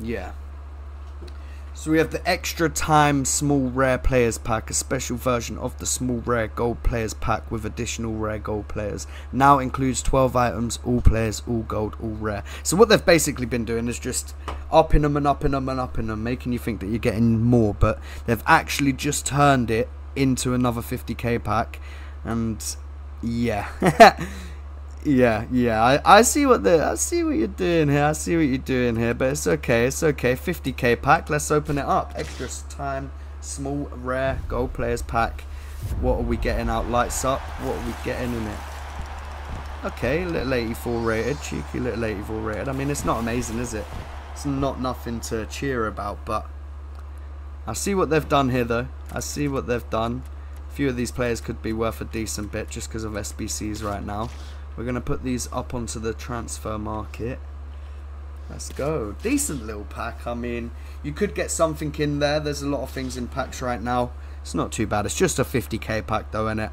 Yeah. So we have the extra time small rare players pack, a special version of the small rare gold players pack with additional rare gold players. Now includes 12 items, all players, all gold, all rare. So what they've basically been doing is just upping them and upping them and upping them, making you think that you're getting more, but they've actually just turned it into another 50k pack, and yeah. Yeah, yeah, I, I see what the I see what you're doing here. I see what you're doing here, but it's okay, it's okay. 50k pack. Let's open it up. Extra time, small, rare gold players pack. What are we getting out? Lights up. What are we getting in it? Okay, little 84 rated, cheeky little 84 rated. I mean, it's not amazing, is it? It's not nothing to cheer about, but I see what they've done here, though. I see what they've done. A few of these players could be worth a decent bit just because of SBCs right now. We're going to put these up onto the transfer market. Let's go. Decent little pack. I mean, you could get something in there. There's a lot of things in packs right now. It's not too bad. It's just a 50k pack though, isn't it?